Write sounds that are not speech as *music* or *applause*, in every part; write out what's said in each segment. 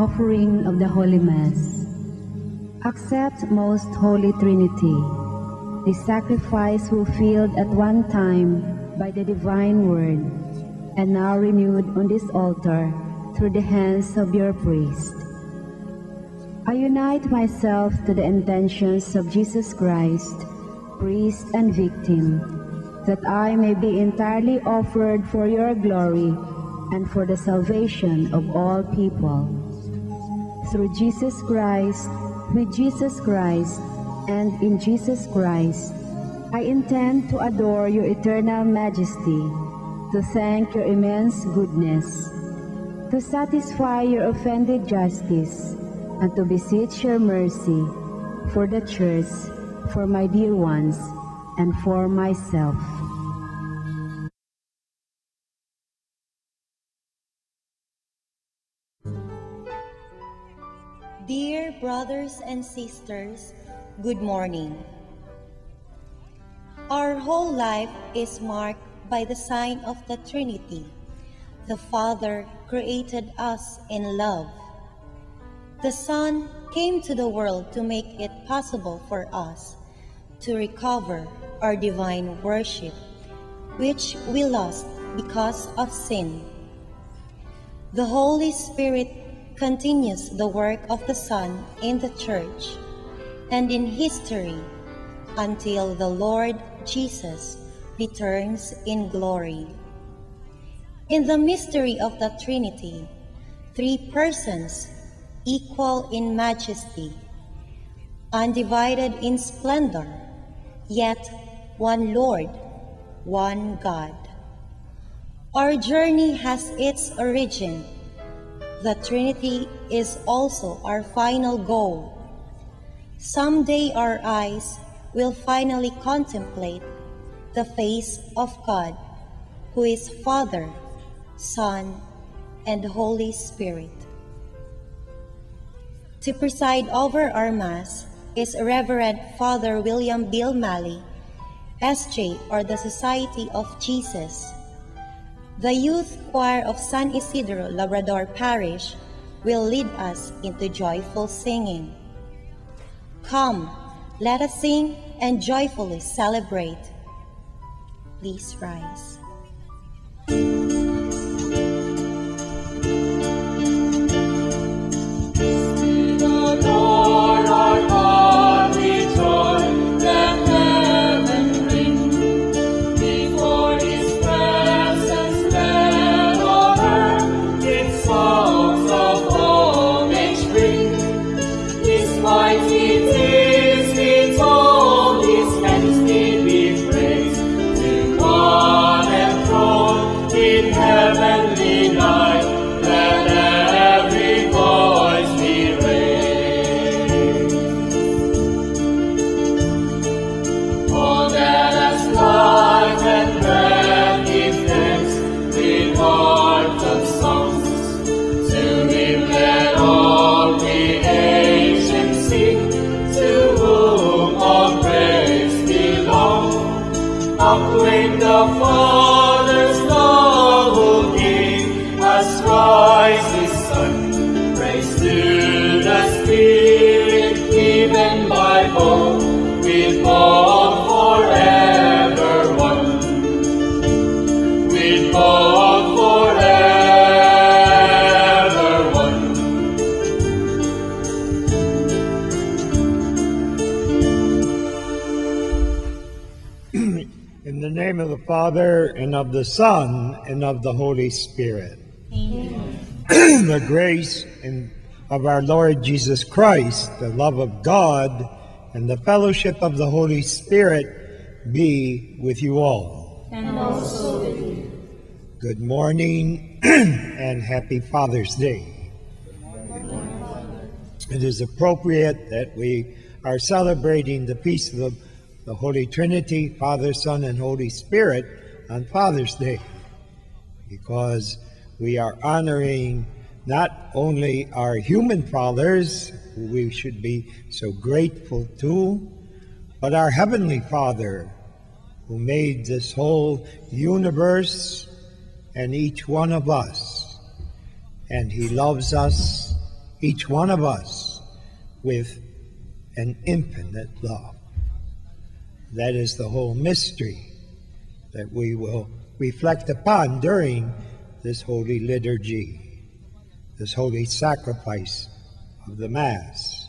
Offering of the Holy Mass. Accept, most Holy Trinity, the sacrifice fulfilled at one time by the divine Word, and now renewed on this altar through the hands of your priest. I unite myself to the intentions of Jesus Christ, priest and victim, that I may be entirely offered for your glory and for the salvation of all people through Jesus Christ, with Jesus Christ, and in Jesus Christ, I intend to adore your eternal majesty, to thank your immense goodness, to satisfy your offended justice, and to beseech your mercy for the church, for my dear ones, and for myself. Brothers and sisters, good morning. Our whole life is marked by the sign of the Trinity. The Father created us in love. The Son came to the world to make it possible for us to recover our divine worship, which we lost because of sin. The Holy Spirit continues the work of the Son in the Church and in history until the Lord Jesus returns in glory. In the mystery of the Trinity, three persons equal in majesty, undivided in splendor, yet one Lord, one God. Our journey has its origin. The Trinity is also our final goal. Someday our eyes will finally contemplate the face of God, who is Father, Son, and Holy Spirit. To preside over our Mass is Reverend Father William Bill Malley, SJ, or the Society of Jesus. The youth choir of San Isidro Labrador Parish will lead us into joyful singing. Come, let us sing and joyfully celebrate. Please rise. Name of the Father, and of the Son, and of the Holy Spirit. the grace and of our Lord Jesus Christ, the love of God, and the fellowship of the Holy Spirit be with you all. And also with you. Good morning *clears throat* and happy Father's Day. It is appropriate that we are celebrating the peace of the, the Holy Trinity, Father, Son, and Holy Spirit on Father's Day because we are honoring not only our human fathers, who we should be so grateful to, but our Heavenly Father, who made this whole universe and each one of us. And He loves us, each one of us, with an infinite love. That is the whole mystery that we will reflect upon during this holy liturgy, this holy sacrifice of the Mass.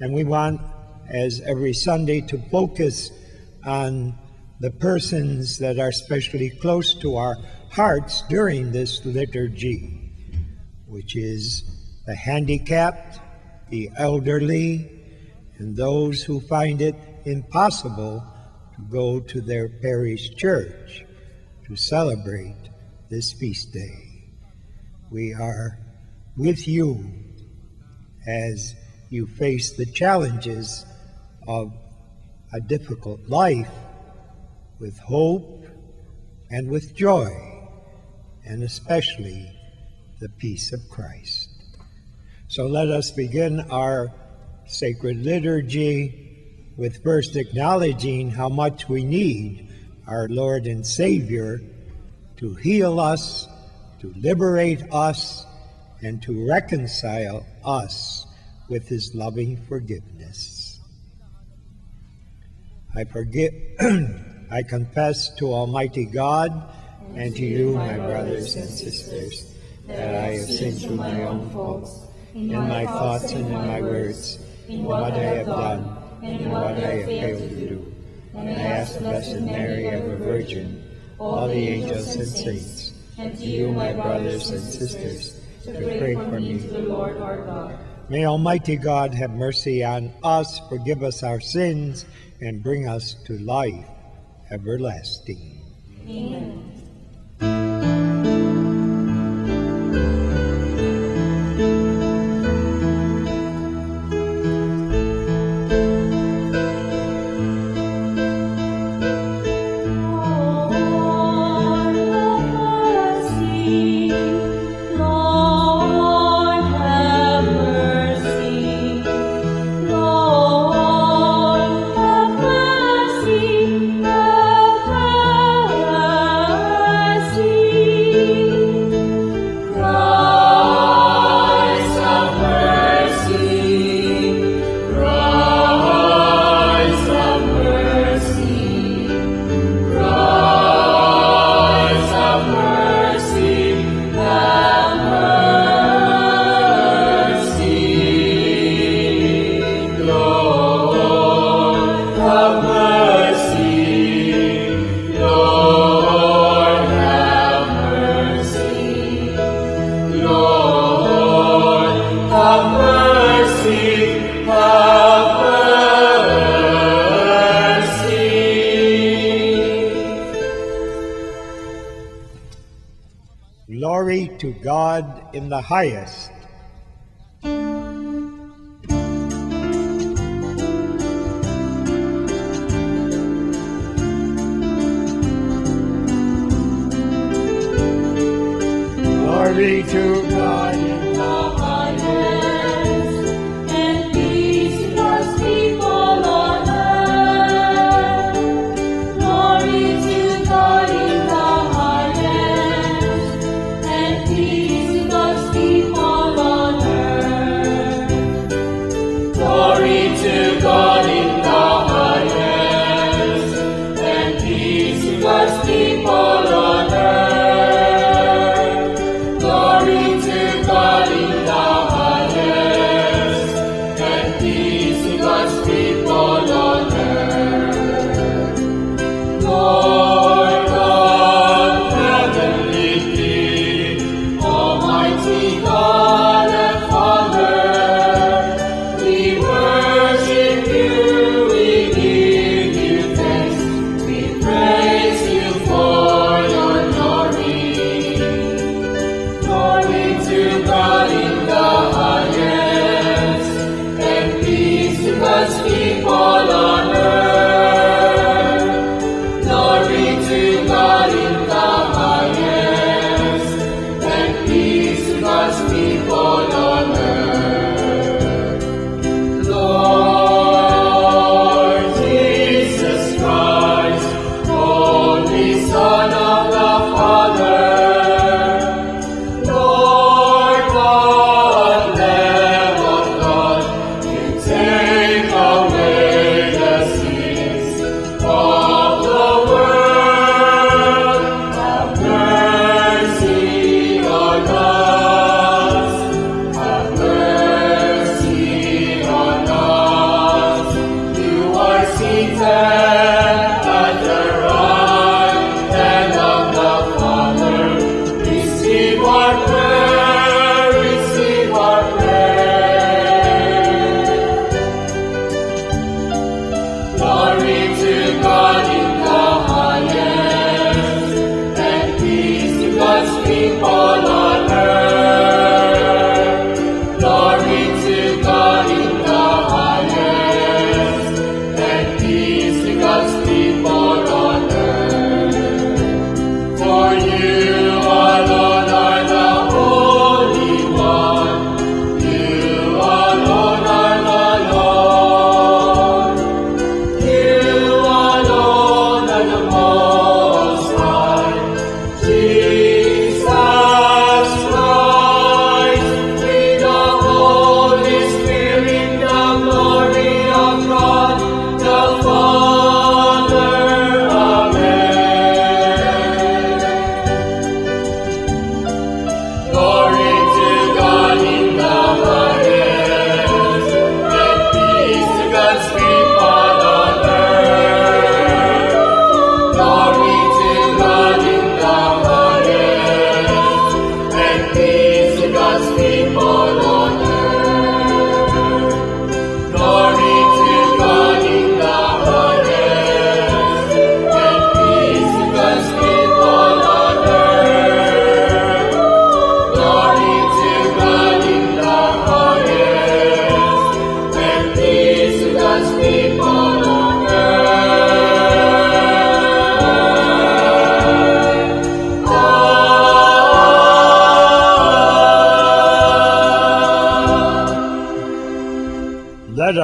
And we want, as every Sunday, to focus on the persons that are especially close to our hearts during this liturgy, which is the handicapped, the elderly, and those who find it impossible to go to their parish church to celebrate this feast day. We are with you as you face the challenges of a difficult life with hope and with joy, and especially the peace of Christ. So let us begin our sacred liturgy with first acknowledging how much we need our Lord and Savior to heal us, to liberate us, and to reconcile us with his loving forgiveness. I forgive *clears throat* I confess to Almighty God and to you, my brothers and sisters, that I have sinned through my own faults, in my thoughts and in my words, in what I have done and in what I have failed to do. And I ask the Blessed Mary, ever Virgin, all the angels and saints, and to you, my brothers and sisters, to pray for me to the Lord our God. May Almighty God have mercy on us, forgive us our sins, and bring us to life everlasting. Amen. To God in the highest. Glory to God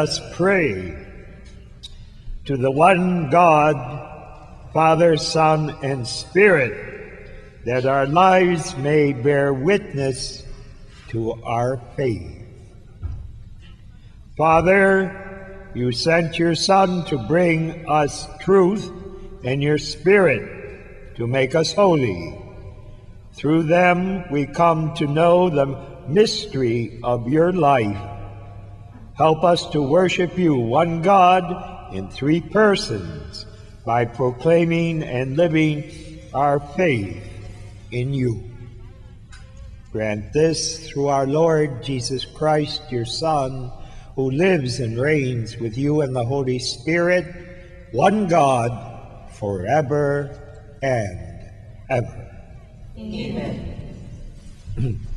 us pray to the one God, Father, Son, and Spirit, that our lives may bear witness to our faith. Father, you sent your Son to bring us truth and your Spirit to make us holy. Through them we come to know the mystery of your life. Help us to worship you, one God, in three persons, by proclaiming and living our faith in you. Grant this through our Lord Jesus Christ, your Son, who lives and reigns with you and the Holy Spirit, one God, forever and ever. Amen. *clears throat*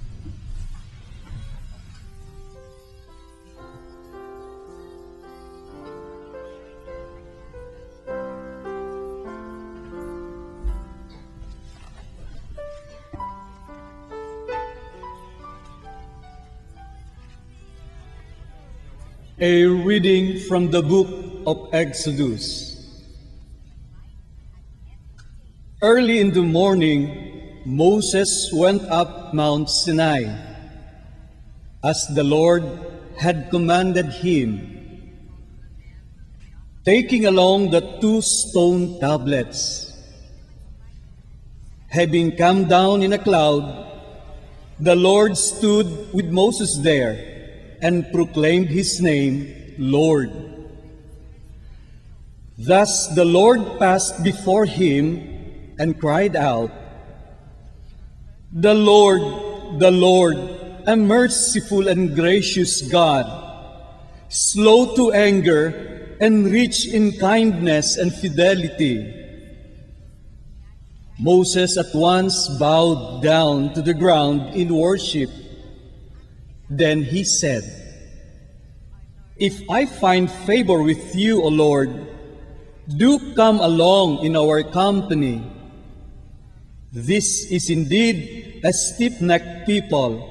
A reading from the book of Exodus. Early in the morning, Moses went up Mount Sinai, as the Lord had commanded him, taking along the two stone tablets. Having come down in a cloud, the Lord stood with Moses there and proclaimed his name, Lord. Thus the Lord passed before him and cried out, The Lord, the Lord, a merciful and gracious God, slow to anger and rich in kindness and fidelity. Moses at once bowed down to the ground in worship then he said, If I find favor with you, O Lord, do come along in our company. This is indeed a stiff-necked people,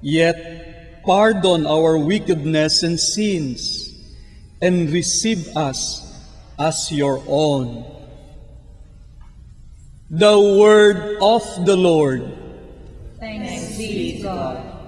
yet pardon our wickedness and sins, and receive us as your own. The word of the Lord. Thanks be to God.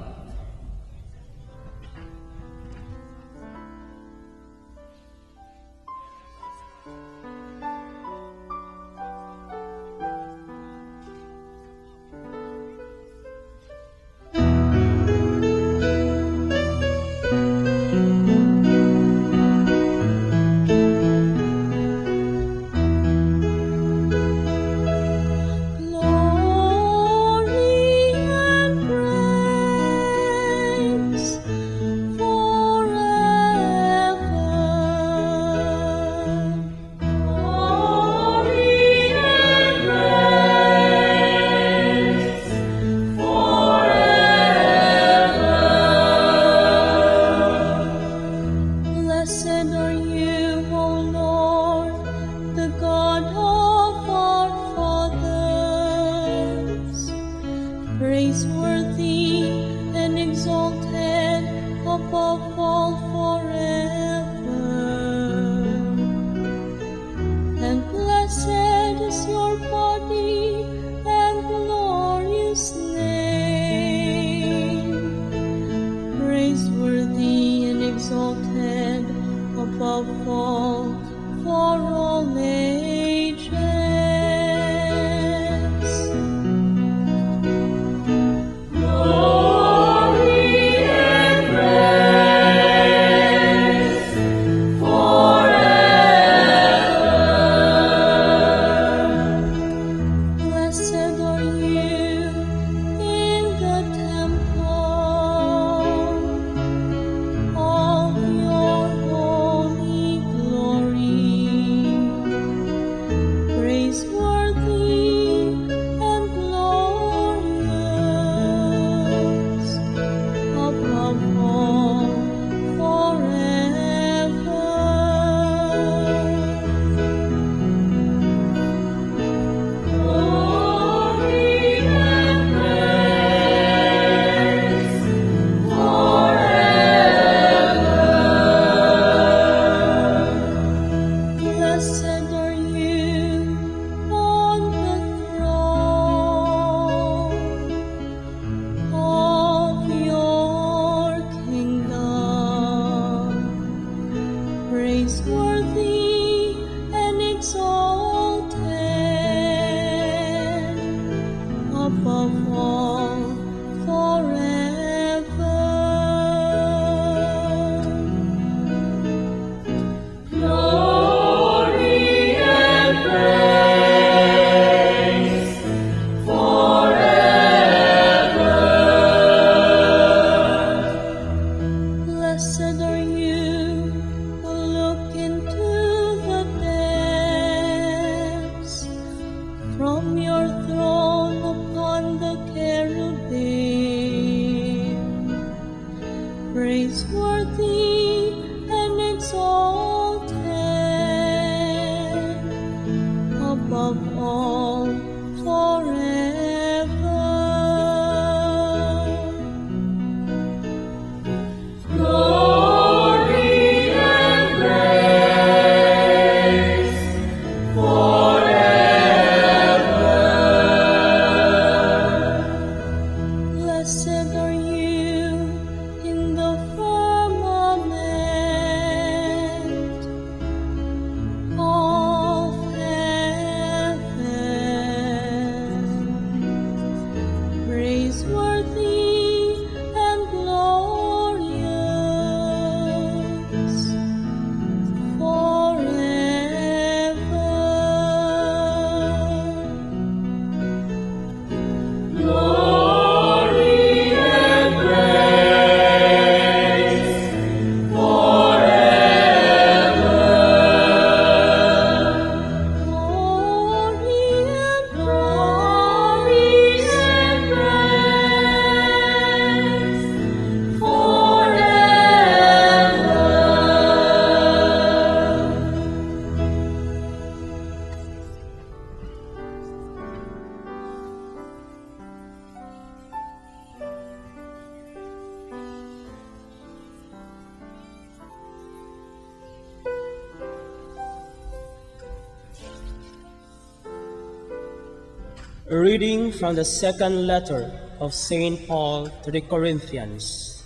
From the second letter of St. Paul to the Corinthians.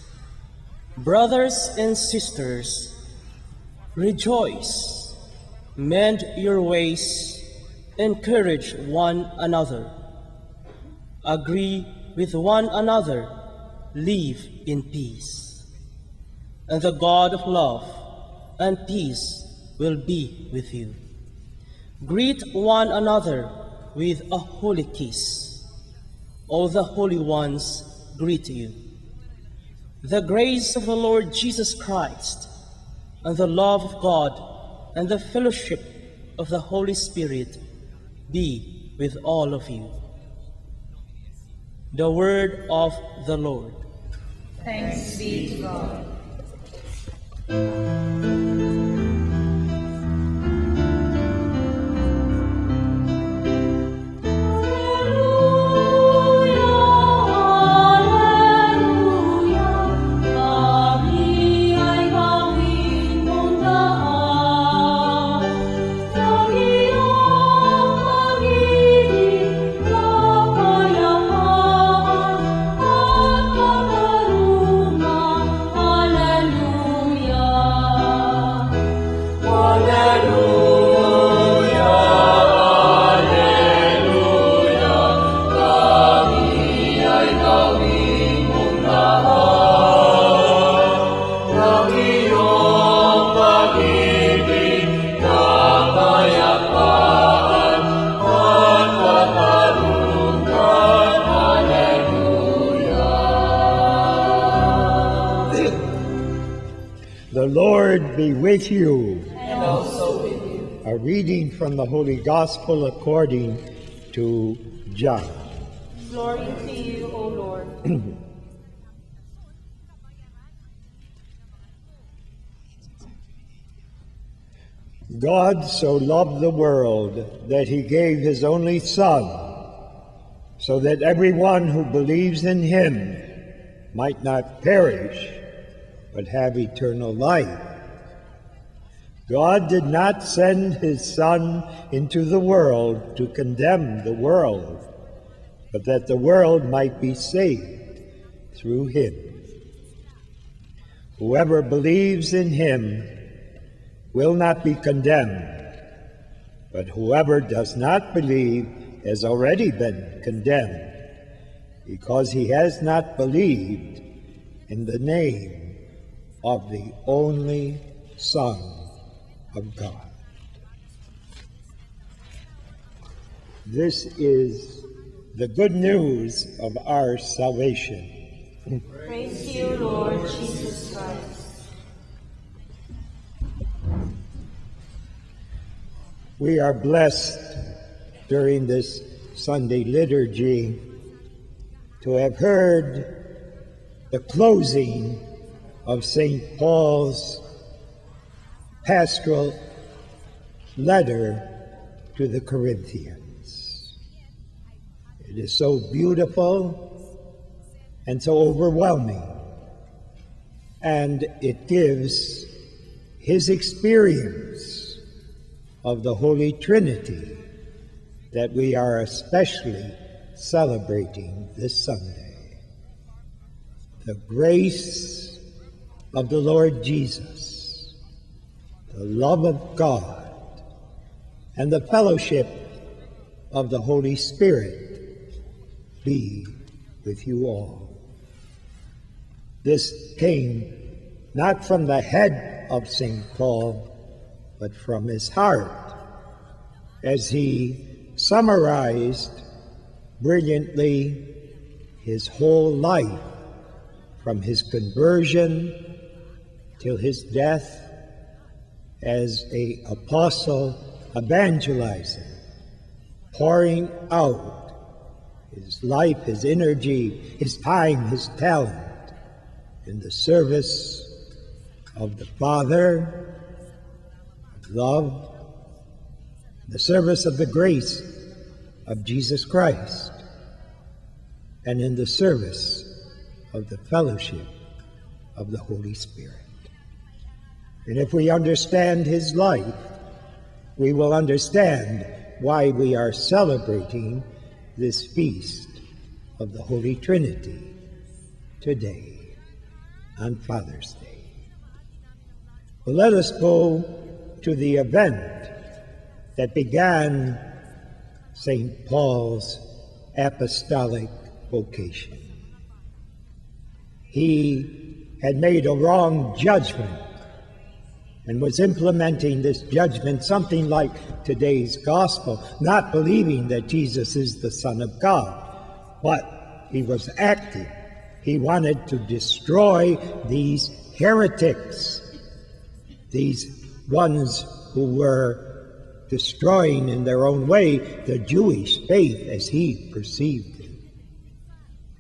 Brothers and sisters, rejoice, mend your ways, encourage one another, agree with one another, live in peace. And the God of love and peace will be with you. Greet one another with a holy kiss. All the holy ones greet you. The grace of the Lord Jesus Christ, and the love of God, and the fellowship of the Holy Spirit be with all of you. The word of the Lord. Thanks be to God. Be with you. And also with you. A reading from the Holy Gospel according to John. Glory to you, O Lord. *clears throat* God so loved the world that he gave his only Son, so that everyone who believes in him might not perish, but have eternal life. God did not send his Son into the world to condemn the world, but that the world might be saved through him. Whoever believes in him will not be condemned, but whoever does not believe has already been condemned, because he has not believed in the name of the only Son of God. This is the good news of our salvation. Praise you, Lord Jesus Christ. We are blessed during this Sunday liturgy to have heard the closing of St. Paul's pastoral letter to the Corinthians. It is so beautiful and so overwhelming, and it gives his experience of the Holy Trinity that we are especially celebrating this Sunday. The grace of the Lord Jesus, the love of God, and the fellowship of the Holy Spirit be with you all. This came not from the head of St. Paul, but from his heart as he summarized brilliantly his whole life from his conversion till his death as a apostle evangelizing pouring out his life his energy his time his talent in the service of the father of love the service of the grace of Jesus Christ and in the service of the fellowship of the Holy Spirit. And if we understand his life, we will understand why we are celebrating this feast of the Holy Trinity today on Father's Day. Well, let us go to the event that began St. Paul's apostolic vocation. He had made a wrong judgment and was implementing this judgment something like today's gospel, not believing that Jesus is the Son of God. But he was active. He wanted to destroy these heretics, these ones who were destroying in their own way the Jewish faith as he perceived it.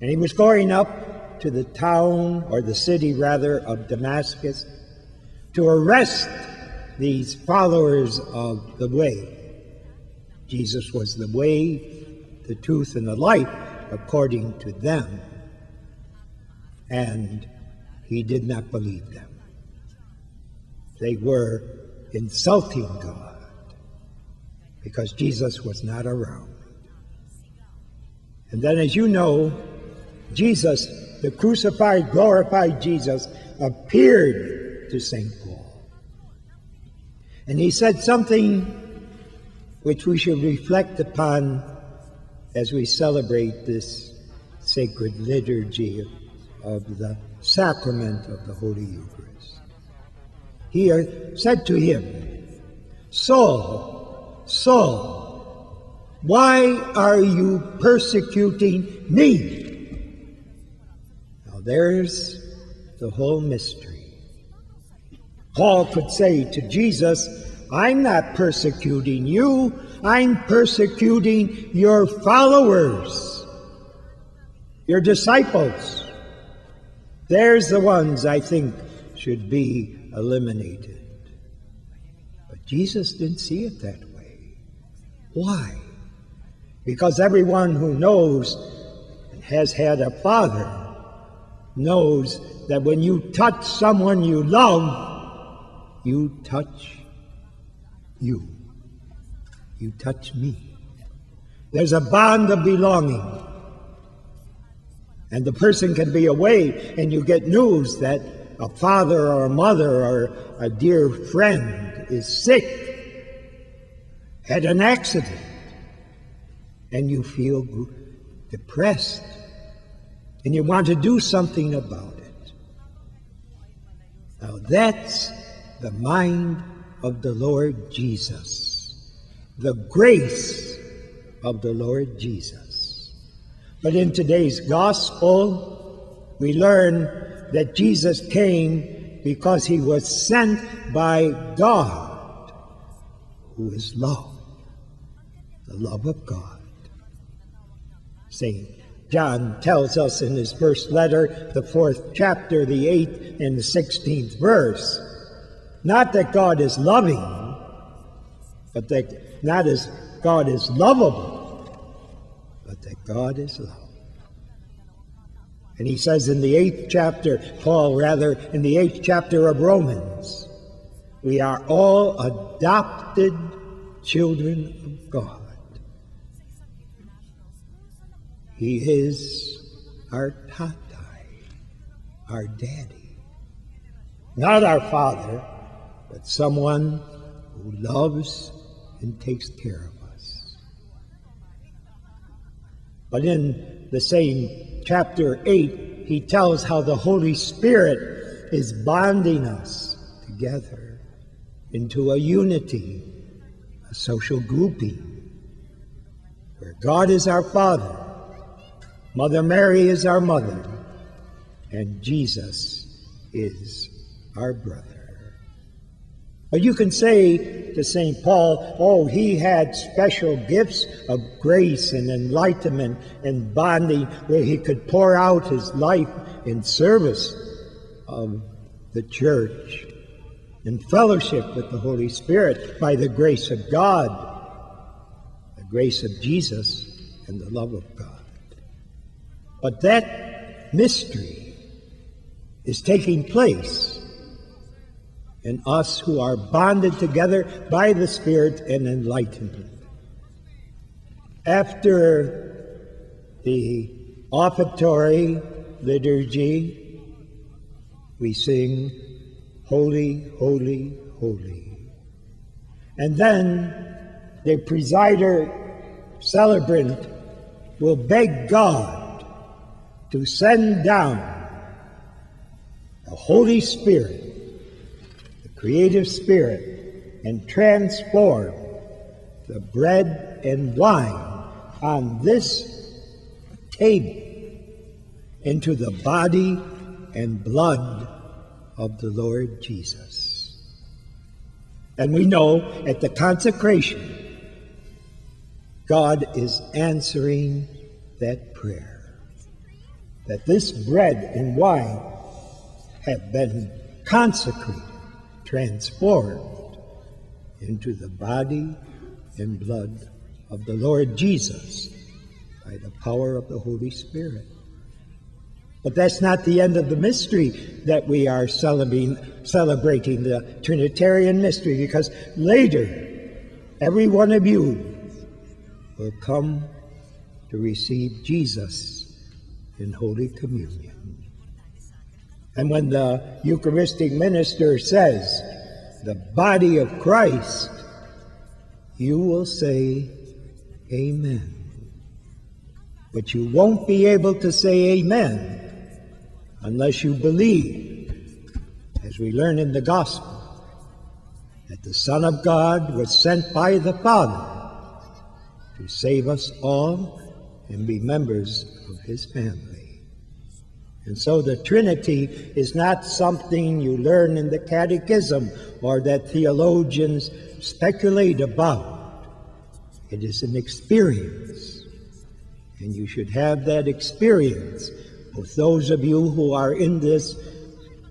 And he was going up to the town, or the city rather, of Damascus to arrest these followers of the way. Jesus was the way, the truth, and the life according to them. And he did not believe them. They were insulting God because Jesus was not around. And then, as you know, Jesus, the crucified, glorified Jesus, appeared to St. Paul. And he said something which we should reflect upon as we celebrate this sacred liturgy of the sacrament of the Holy Eucharist. He uh, said to him, Saul, Saul, why are you persecuting me? Now there's the whole mystery. Paul could say to Jesus, I'm not persecuting you, I'm persecuting your followers, your disciples. There's the ones I think should be eliminated. But Jesus didn't see it that way. Why? Because everyone who knows and has had a father knows that when you touch someone you love, you touch you. You touch me. There's a bond of belonging. And the person can be away, and you get news that a father or a mother or a dear friend is sick, had an accident, and you feel depressed, and you want to do something about it. Now that's the mind of the Lord Jesus, the grace of the Lord Jesus. But in today's gospel, we learn that Jesus came because he was sent by God, who is love, the love of God. St. John tells us in his first letter, the fourth chapter, the eighth and the sixteenth verse. Not that God is loving, but that not as God is lovable, but that God is love. And he says in the eighth chapter, Paul rather, in the eighth chapter of Romans, we are all adopted children of God. He is our tatai, our daddy. Not our father, but someone who loves and takes care of us. But in the same chapter 8, he tells how the Holy Spirit is bonding us together into a unity, a social grouping, where God is our Father, Mother Mary is our mother, and Jesus is our brother. But you can say to St. Paul, oh, he had special gifts of grace and enlightenment and bonding where he could pour out his life in service of the church in fellowship with the Holy Spirit by the grace of God, the grace of Jesus, and the love of God. But that mystery is taking place in us who are bonded together by the Spirit and enlightenment. After the offertory liturgy, we sing, Holy, Holy, Holy. And then the presider celebrant will beg God to send down the Holy Spirit creative spirit and transform the bread and wine on this table into the body and blood of the Lord Jesus. And we know at the consecration, God is answering that prayer. That this bread and wine have been consecrated transformed into the body and blood of the Lord Jesus by the power of the Holy Spirit. But that's not the end of the mystery that we are celebrating, celebrating the Trinitarian mystery, because later, every one of you will come to receive Jesus in Holy Communion. And when the Eucharistic minister says, the body of Christ, you will say, Amen. But you won't be able to say Amen unless you believe, as we learn in the Gospel, that the Son of God was sent by the Father to save us all and be members of his family. And so the Trinity is not something you learn in the catechism or that theologians speculate about. It is an experience. And you should have that experience, both those of you who are in this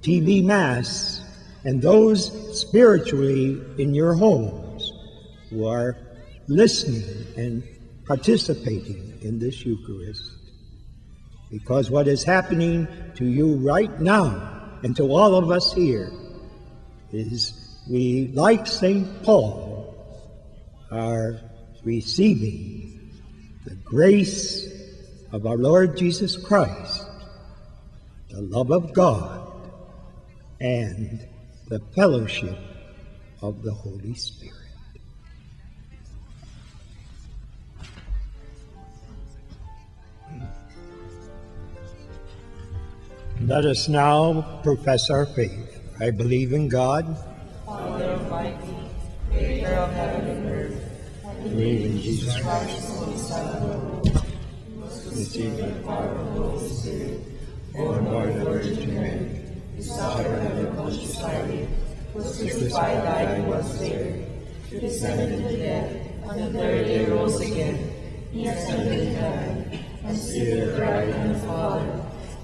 TV Mass and those spiritually in your homes who are listening and participating in this Eucharist. Because what is happening to you right now and to all of us here is we, like St. Paul, are receiving the grace of our Lord Jesus Christ, the love of God, and the fellowship of the Holy Spirit. Let us now profess our faith. I believe in God, Father Almighty, creator of heaven and earth. I believe in Jesus Christ, Holy Son of God, conceived by the power of the Holy Spirit, born by the Virgin Mary, who suffered under Pontius Pilate, was crucified, died, and was buried. He descended into death. On the third day rose again. He ascended into heaven, and seated at the right hand of the Father.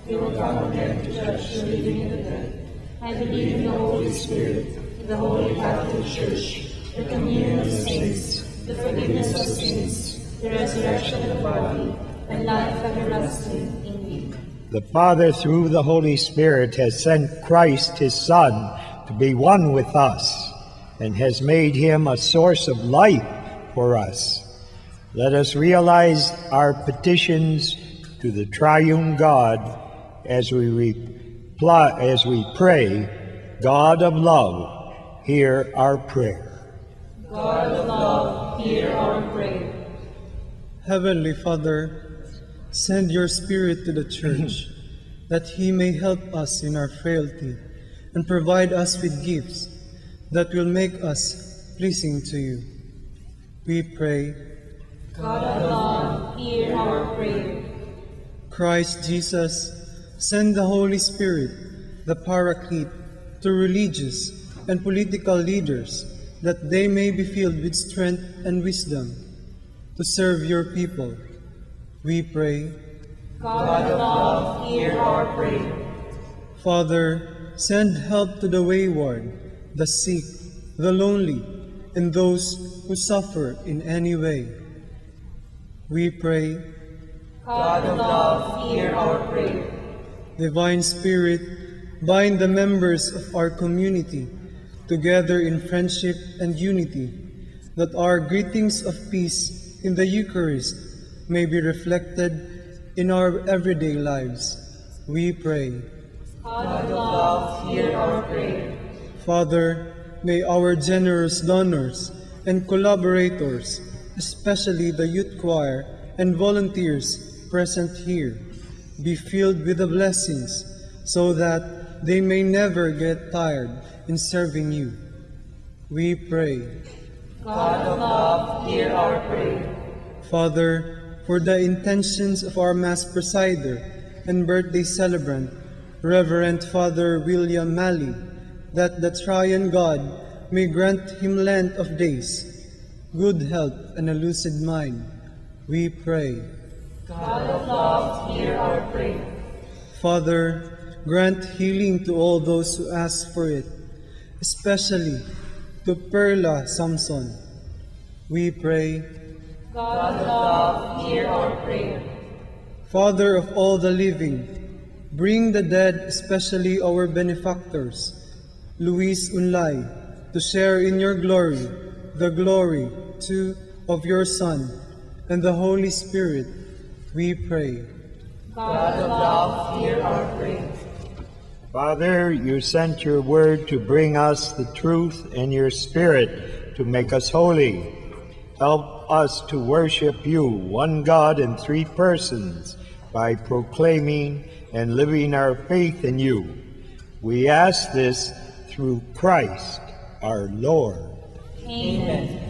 He will come again to judge the living and the dead. I believe in the Holy Spirit, the Holy Catholic Church, the communion of saints, the forgiveness of sins, the resurrection of the body, and life everlasting. Amen. The Father, through the Holy Spirit, has sent Christ, his Son, to be one with us, and has made him a source of life for us. Let us realize our petitions to the triune God as we reply, as we pray, God of love, hear our prayer. God of love, hear our prayer. Heavenly Father, send your Spirit to the Church, *clears throat* that he may help us in our frailty and provide us with gifts that will make us pleasing to you. We pray, God of love, hear our prayer. Christ Jesus, send the Holy Spirit, the Paraclete, to religious and political leaders, that they may be filled with strength and wisdom to serve your people. We pray, God of love, hear our prayer. Father, send help to the wayward, the sick, the lonely, and those who suffer in any way. We pray, God of love, hear our prayer. Divine Spirit, bind the members of our community together in friendship and unity, that our greetings of peace in the Eucharist may be reflected in our everyday lives. We pray. God of love, hear our prayer. Father, may our generous donors and collaborators, especially the youth choir and volunteers present here, be filled with the blessings so that they may never get tired in serving you. We pray. God of love, hear our prayer. Father, for the intentions of our Mass presider and birthday celebrant, Reverend Father William Malley, that the Triune God may grant him length of days, good health, and a lucid mind, we pray. God of love, hear our prayer. Father, grant healing to all those who ask for it, especially to Perla Samson. We pray. God of love, hear our prayer. Father of all the living, bring the dead, especially our benefactors, Luis Unlay, to share in your glory, the glory, too, of your Son, and the Holy Spirit, we pray. God of love, hear our prayer. Father, you sent your word to bring us the truth and your spirit to make us holy. Help us to worship you, one God in three persons, by proclaiming and living our faith in you. We ask this through Christ our Lord. Amen.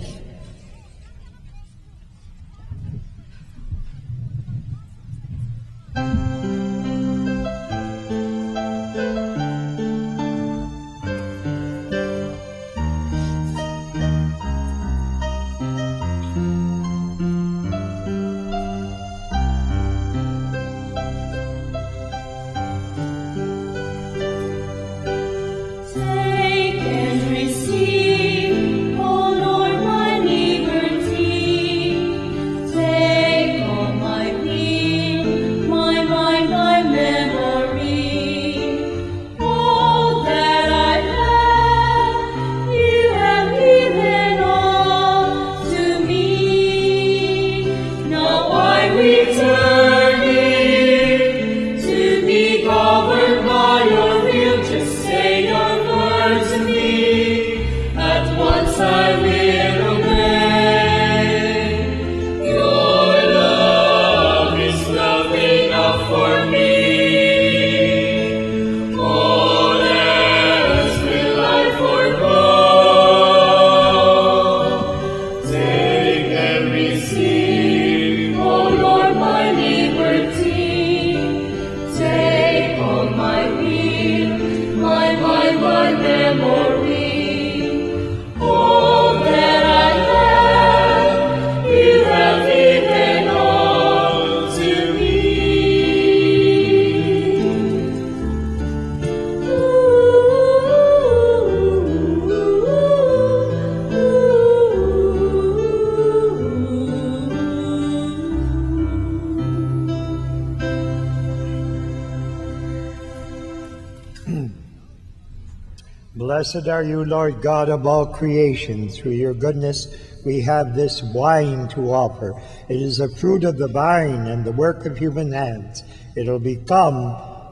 Blessed are you, Lord God of all creation. Through your goodness, we have this wine to offer. It is the fruit of the vine and the work of human hands. It'll become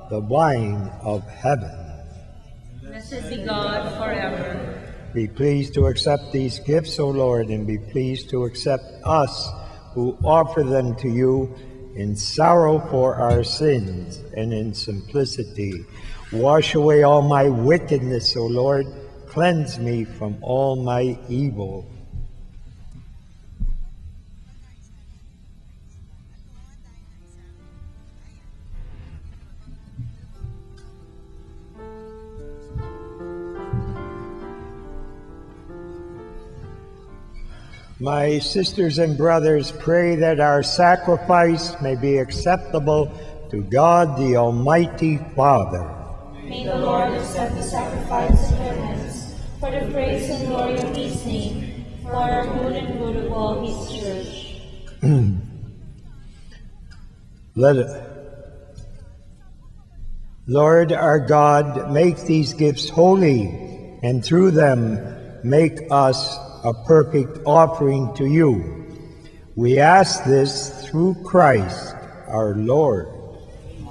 the wine of heaven. Blessed be God forever. Be pleased to accept these gifts, O Lord, and be pleased to accept us who offer them to you in sorrow for our sins and in simplicity. Wash away all my wickedness, O Lord. Cleanse me from all my evil. My sisters and brothers, pray that our sacrifice may be acceptable to God the Almighty Father. May the Lord accept the sacrifice of your hands for the praise and glory of his name, for our good and good of all his church. *clears throat* Let it. Lord our God, make these gifts holy, and through them make us a perfect offering to you. We ask this through Christ our Lord.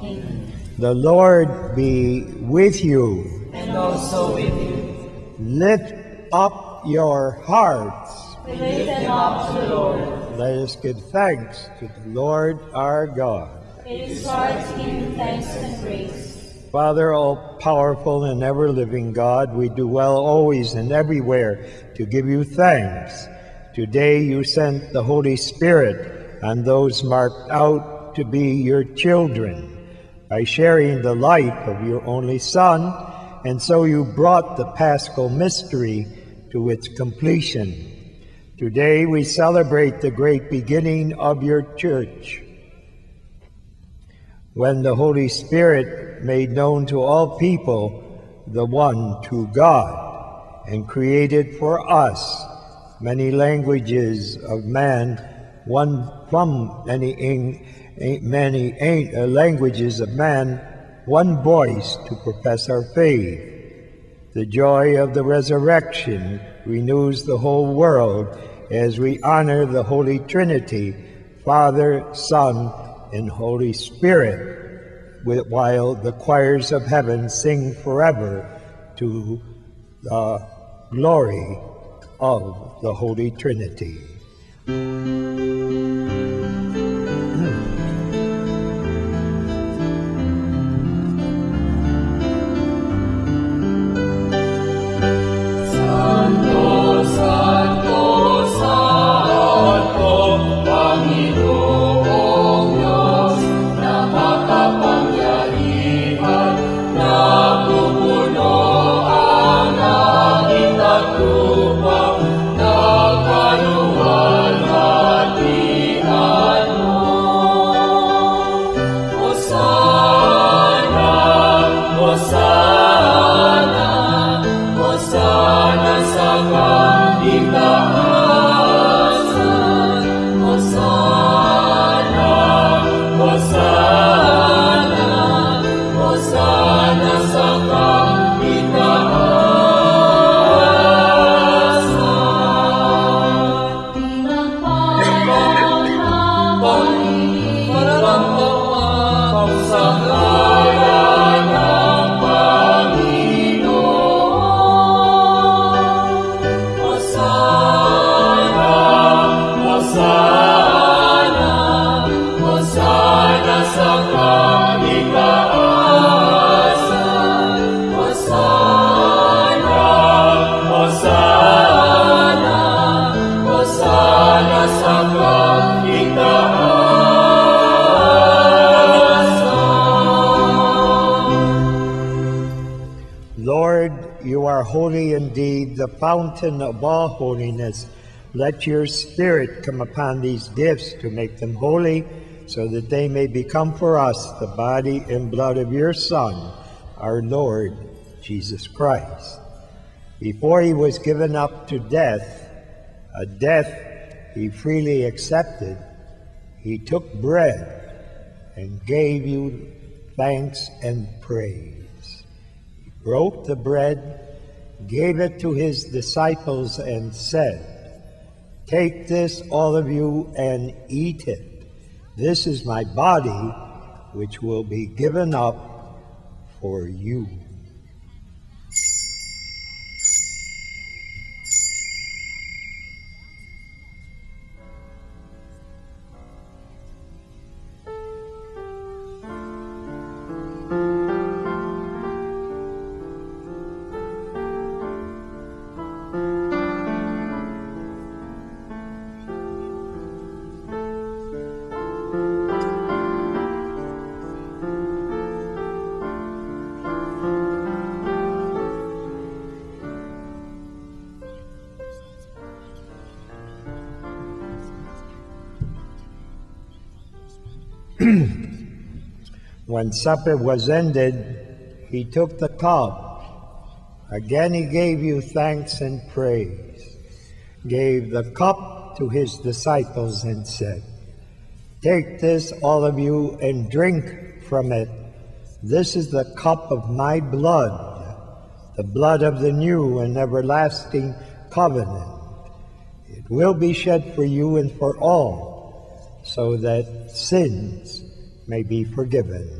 Amen. The Lord be with you. and also with you. Lift up your hearts. We lift them up to the Lord. Let us give thanks to the Lord our God. It is right to give thanks and praise. Father, all powerful and ever living God, we do well always and everywhere to give you thanks. Today you sent the Holy Spirit on those marked out to be your children by sharing the life of your only Son, and so you brought the paschal mystery to its completion. Today we celebrate the great beginning of your church when the Holy Spirit made known to all people the one true God and created for us many languages of man, one from many, many languages of man, one voice to profess our faith. The joy of the resurrection renews the whole world as we honor the Holy Trinity, Father, Son, and Holy Spirit, while the choirs of heaven sing forever to the glory of the Holy Trinity. Lord, fountain of all holiness. Let your Spirit come upon these gifts to make them holy, so that they may become for us the body and blood of your Son, our Lord Jesus Christ. Before he was given up to death, a death he freely accepted, he took bread and gave you thanks and praise. He broke the bread, gave it to his disciples, and said, Take this, all of you, and eat it. This is my body, which will be given up for you. When supper was ended, he took the cup. Again he gave you thanks and praise, gave the cup to his disciples, and said, Take this, all of you, and drink from it. This is the cup of my blood, the blood of the new and everlasting covenant. It will be shed for you and for all, so that sins may be forgiven.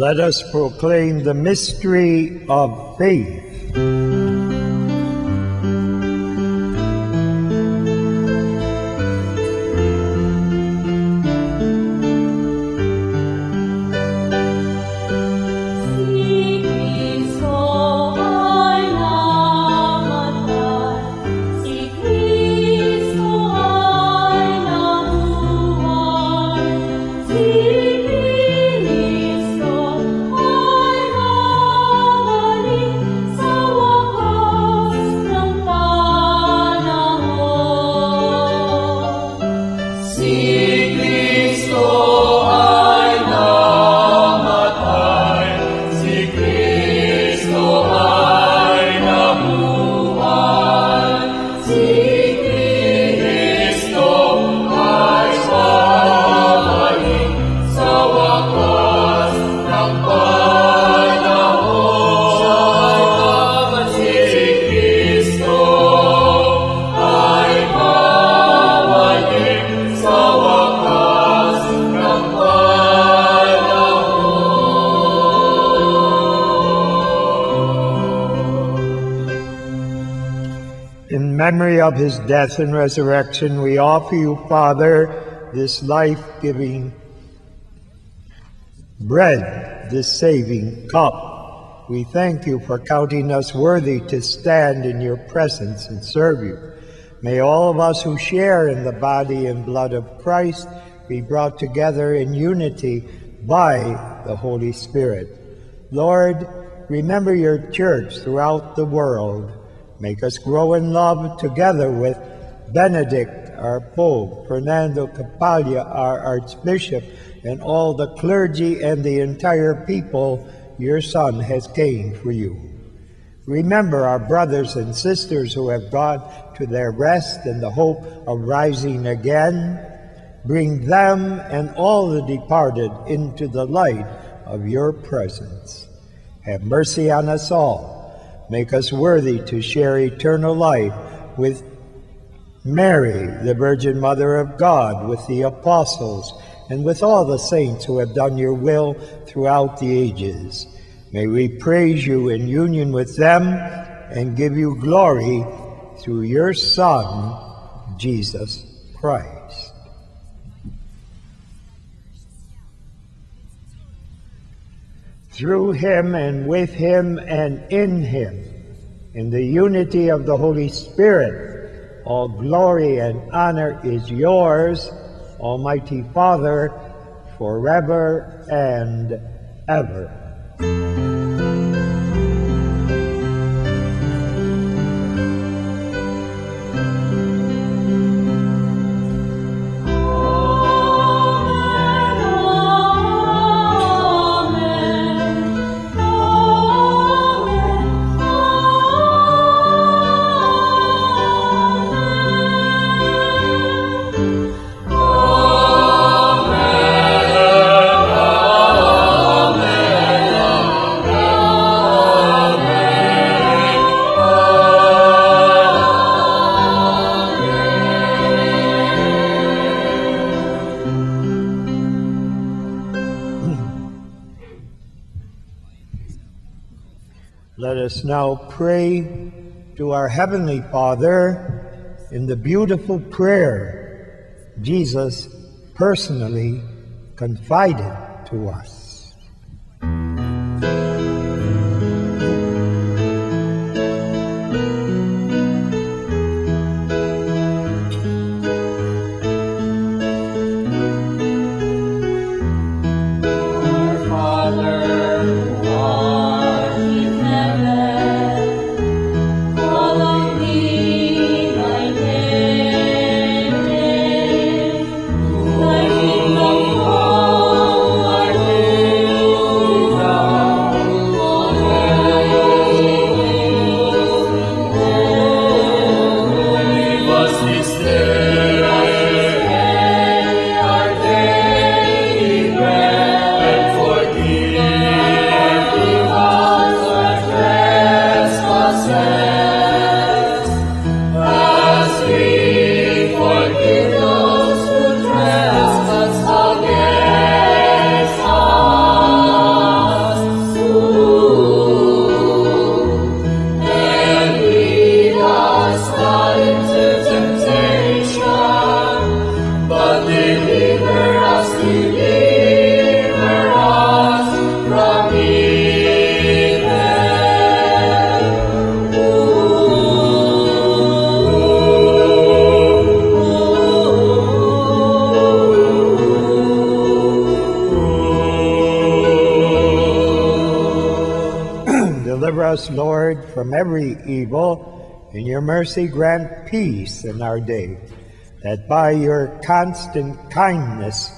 Let us proclaim the mystery of faith. His death and resurrection, we offer you, Father, this life giving bread, this saving cup. We thank you for counting us worthy to stand in your presence and serve you. May all of us who share in the body and blood of Christ be brought together in unity by the Holy Spirit. Lord, remember your church throughout the world. Make us grow in love together with Benedict, our Pope, Fernando Capalla, our Archbishop, and all the clergy and the entire people your Son has gained for you. Remember our brothers and sisters who have gone to their rest in the hope of rising again. Bring them and all the departed into the light of your presence. Have mercy on us all. Make us worthy to share eternal life with Mary, the Virgin Mother of God, with the apostles, and with all the saints who have done your will throughout the ages. May we praise you in union with them and give you glory through your Son, Jesus Christ. Through him and with him and in him, in the unity of the Holy Spirit. All glory and honor is yours, Almighty Father, forever and ever. Heavenly Father in the beautiful prayer Jesus personally confided to us. From every evil. In your mercy, grant peace in our day, that by your constant kindness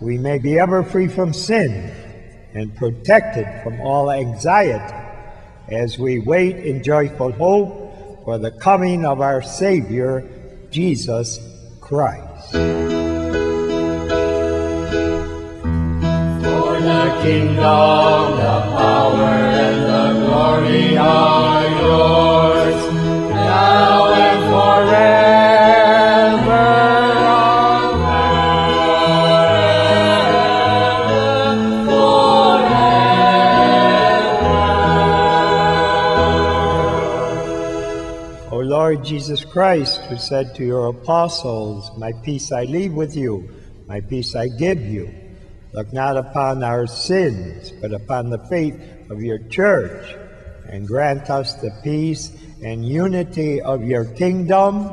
we may be ever free from sin and protected from all anxiety as we wait in joyful hope for the coming of our Savior, Jesus Christ. For the kingdom, the power, and the glory are Lord Jesus Christ, who said to your apostles, My peace I leave with you, my peace I give you. Look not upon our sins, but upon the faith of your church, and grant us the peace and unity of your kingdom,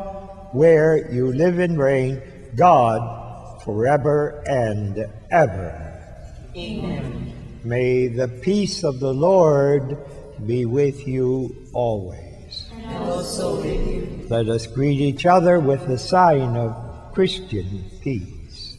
where you live and reign, God, forever and ever. Amen. May the peace of the Lord be with you always. And also with you. Let us greet each other with the sign of Christian peace.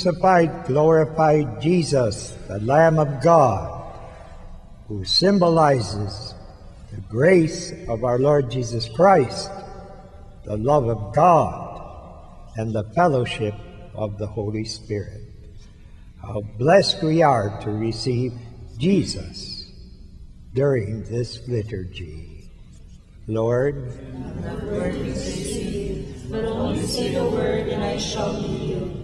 Crucified, glorified Jesus, the Lamb of God, who symbolizes the grace of our Lord Jesus Christ, the love of God, and the fellowship of the Holy Spirit. How blessed we are to receive Jesus during this liturgy. Lord, but only say the word and I shall be.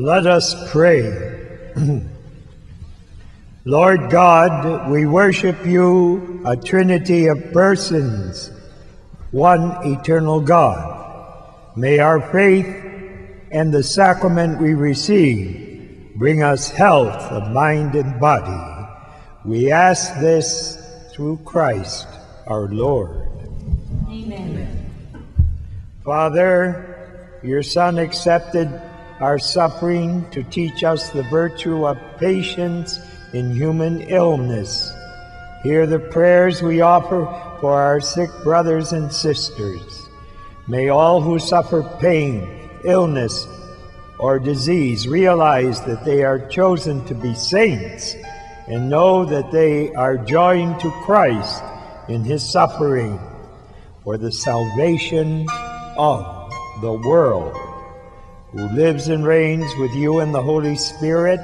Let us pray. *clears throat* Lord God, we worship you, a trinity of persons, one eternal God. May our faith and the sacrament we receive bring us health of mind and body. We ask this through Christ our Lord. Amen. Father, your Son accepted our suffering to teach us the virtue of patience in human illness. Hear the prayers we offer for our sick brothers and sisters. May all who suffer pain, illness, or disease realize that they are chosen to be saints and know that they are joined to Christ in his suffering for the salvation of the world, who lives and reigns with you in the Holy Spirit,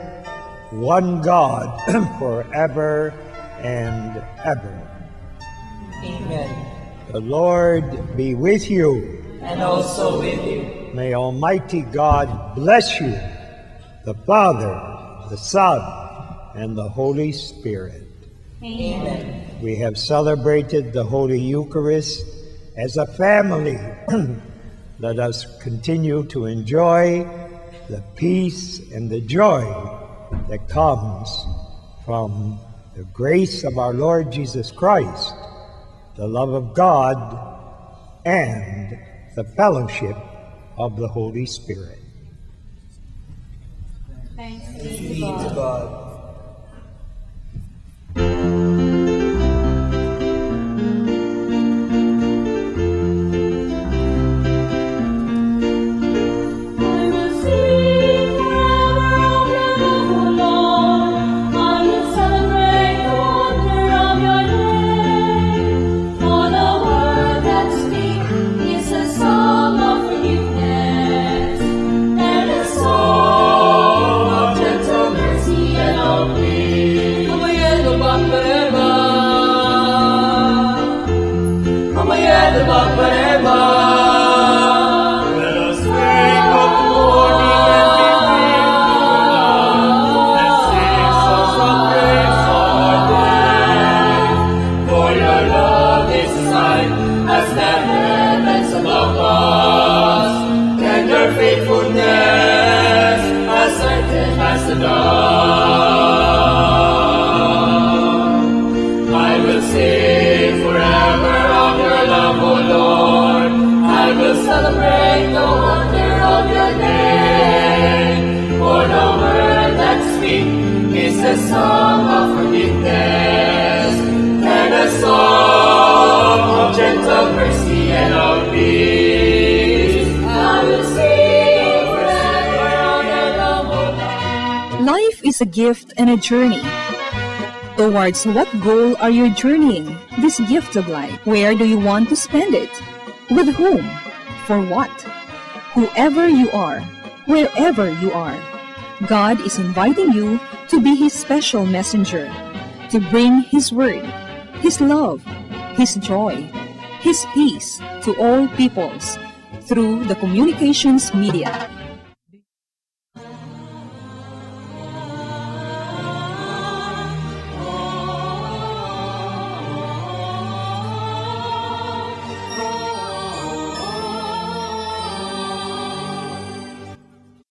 one God, *clears throat* forever and ever. Amen. The Lord be with you. And also with you. May Almighty God bless you, the Father, the Son, and the Holy Spirit. Amen. We have celebrated the Holy Eucharist as a family. *clears throat* Let us continue to enjoy the peace and the joy that comes from the grace of our Lord Jesus Christ, the love of God, and the fellowship of the Holy Spirit. Thanks Be to God. What goal are you journeying this gift of life? Where do you want to spend it? With whom? For what? Whoever you are, wherever you are, God is inviting you to be His special messenger, to bring His word, His love, His joy, His peace to all peoples through the communications media.